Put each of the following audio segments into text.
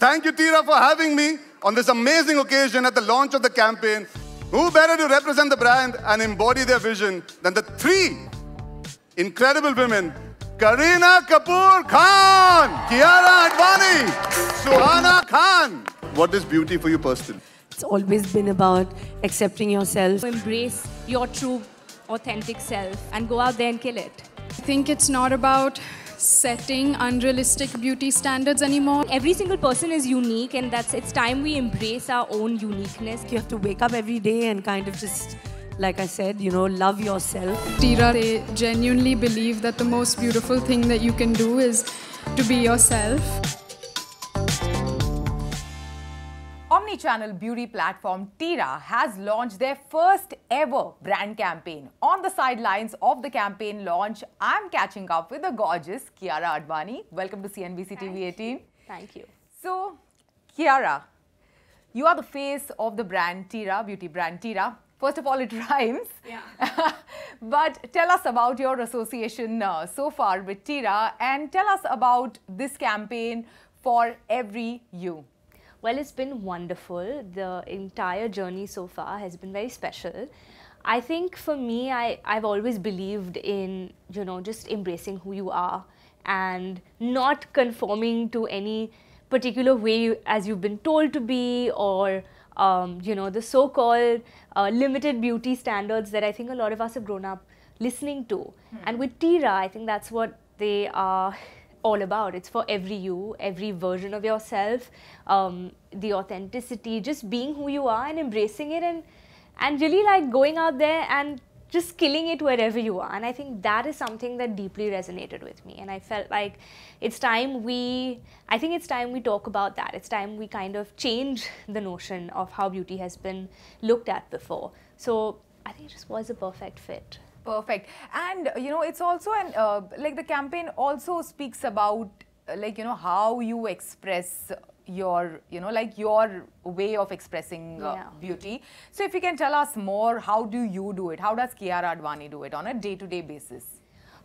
Thank you, Tira, for having me on this amazing occasion at the launch of the campaign. Who better to represent the brand and embody their vision than the three incredible women Kareena Kapoor Khan, Kiara Advani, Suhana Khan. What is beauty for you personally? It's always been about accepting yourself. Embrace your true, authentic self and go out there and kill it. I think it's not about setting unrealistic beauty standards anymore. Every single person is unique, and that's it's time we embrace our own uniqueness. You have to wake up every day and kind of just, like I said, you know, love yourself. Tira, they genuinely believe that the most beautiful thing that you can do is to be yourself. Omni-channel beauty platform Tira has launched their first ever brand campaign. On the sidelines of the campaign launch, I'm catching up with the gorgeous Kiara Advani. Welcome to CNBC TV 18. Thank you. So, Kiara, you are the face of the brand Tira, beauty brand Tira. First of all, it rhymes. Yeah. but tell us about your association uh, so far with Tira and tell us about this campaign for every you. Well, it's been wonderful. The entire journey so far has been very special. I think for me, I, I've always believed in, you know, just embracing who you are and not conforming to any particular way as you've been told to be or, um, you know, the so-called uh, limited beauty standards that I think a lot of us have grown up listening to. Hmm. And with Tira, I think that's what they are all about. It's for every you, every version of yourself, um, the authenticity, just being who you are and embracing it and and really like going out there and just killing it wherever you are. And I think that is something that deeply resonated with me. And I felt like it's time we, I think it's time we talk about that. It's time we kind of change the notion of how beauty has been looked at before. So I think it just was a perfect fit. Perfect. And, you know, it's also an, uh, like the campaign also speaks about, uh, like, you know, how you express your, you know, like your way of expressing uh, yeah. beauty. So if you can tell us more, how do you do it? How does Kiara Advani do it on a day-to-day -day basis?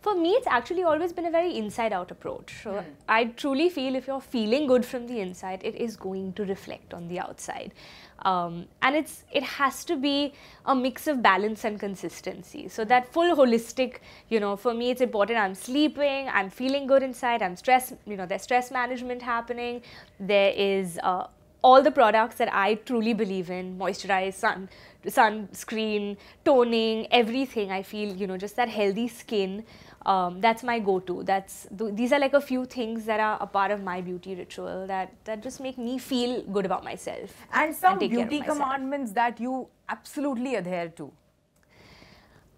For me, it's actually always been a very inside-out approach. So mm. I truly feel if you're feeling good from the inside, it is going to reflect on the outside. Um, and it's it has to be a mix of balance and consistency. So that full holistic, you know, for me it's important. I'm sleeping, I'm feeling good inside, I'm stress, you know, there's stress management happening. There is uh, all the products that I truly believe in, moisturize, sun, sunscreen, toning, everything. I feel, you know, just that healthy skin um, that's my go-to. That's th these are like a few things that are a part of my beauty ritual that that just make me feel good about myself. And some and beauty commandments that you absolutely adhere to.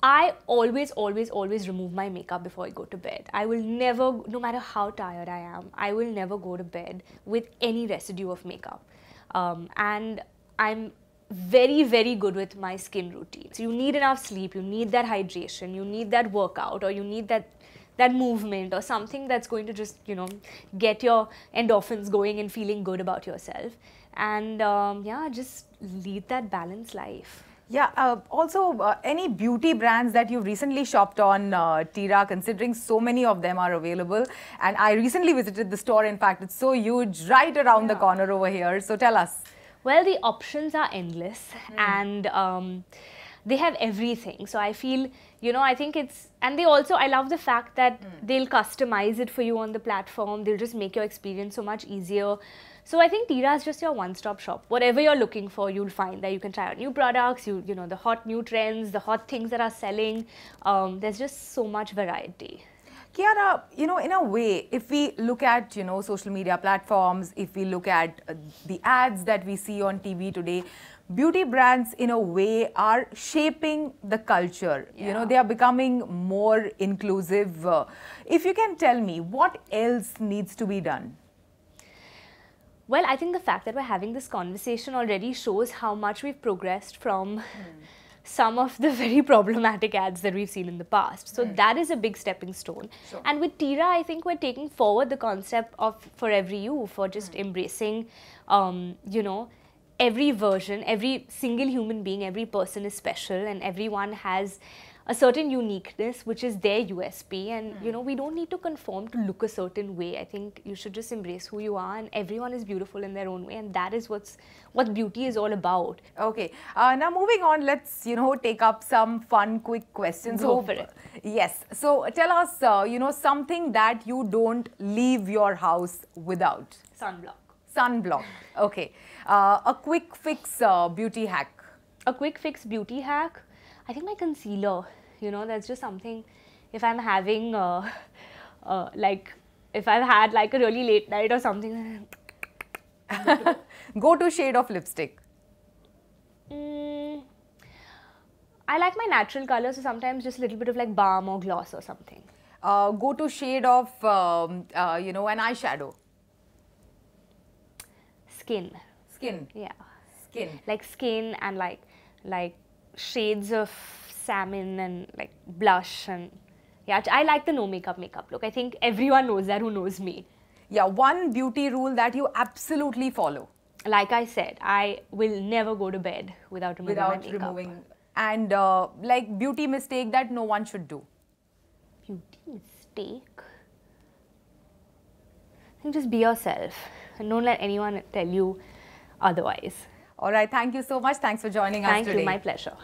I always, always, always remove my makeup before I go to bed. I will never, no matter how tired I am, I will never go to bed with any residue of makeup. Um, and I'm very, very good with my skin routine. So you need enough sleep, you need that hydration, you need that workout, or you need that that movement or something that's going to just you know get your endorphins going and feeling good about yourself and um, yeah just lead that balanced life yeah, uh, also uh, any beauty brands that you've recently shopped on uh, Tira, considering so many of them are available. And I recently visited the store, in fact, it's so huge right around yeah. the corner over here. So tell us. Well, the options are endless mm. and um, they have everything. So I feel, you know, I think it's, and they also, I love the fact that mm. they'll customize it for you on the platform. They'll just make your experience so much easier. So I think Tira is just your one-stop shop. Whatever you're looking for, you'll find that you can try out new products, you you know, the hot new trends, the hot things that are selling. Um, there's just so much variety. Kiara, you know, in a way, if we look at, you know, social media platforms, if we look at uh, the ads that we see on TV today, beauty brands in a way are shaping the culture. Yeah. You know, they are becoming more inclusive. Uh, if you can tell me, what else needs to be done? Well, I think the fact that we're having this conversation already shows how much we've progressed from mm some of the very problematic ads that we've seen in the past. So mm. that is a big stepping stone. Sure. And with Tira, I think we're taking forward the concept of for every you, for just mm. embracing, um, you know, every version, every single human being, every person is special and everyone has a certain uniqueness, which is their USP. And you know, we don't need to conform to look a certain way. I think you should just embrace who you are, and everyone is beautiful in their own way, and that is what's what beauty is all about. Okay. Uh, now moving on, let's you know take up some fun, quick questions. Go So- for it. Yes. So tell us, uh, you know, something that you don't leave your house without. Sunblock. Sunblock. Okay. Uh, a quick fix uh, beauty hack. a quick fix beauty hack i think my concealer you know that's just something if i'm having uh, uh, like if i've had like a really late night or something Go to shade of lipstick. mm, i like my natural color so sometimes just a little bit of like balm or gloss or something Uh, go to shade of um, uh, you know an eyeshadow. Skin Skin. yeah Skin. like skin and like like shades of salmon and like blush and yeah i like the no makeup makeup look i think everyone knows that who knows me Yeah. One beauty rule that you absolutely follow like I said, I will never go to bed without removing without makeup. removing and uh, like beauty mistake that no one should do. beauty mistake. I think just be yourself don't let anyone tell you otherwise. All right. Thank you so much. Thanks for joining us today. Thank you, my pleasure.